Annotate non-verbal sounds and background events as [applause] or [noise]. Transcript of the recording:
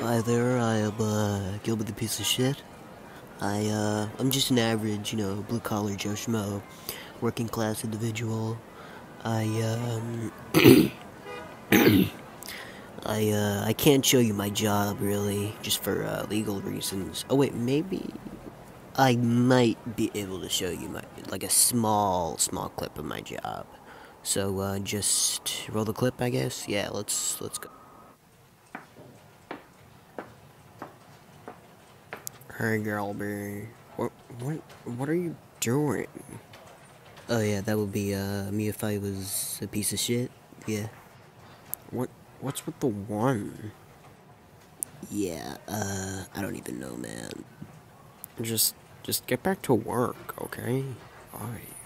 Hi there, I am uh, Gilbert the piece of shit. I uh, I'm just an average, you know, blue collar Joe Schmo, working class individual. I um, [coughs] I uh, I can't show you my job really, just for uh, legal reasons. Oh wait, maybe I might be able to show you my like a small small clip of my job. So uh, just roll the clip, I guess. Yeah, let's let's go. Hey, Gilby. What, what, what are you doing? Oh yeah, that would be uh, me if I was a piece of shit. Yeah. What, what's with the one? Yeah, uh, I don't even know, man. Just, just get back to work, okay? Alright.